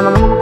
mama mama